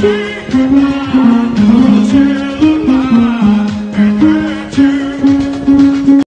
goodbye.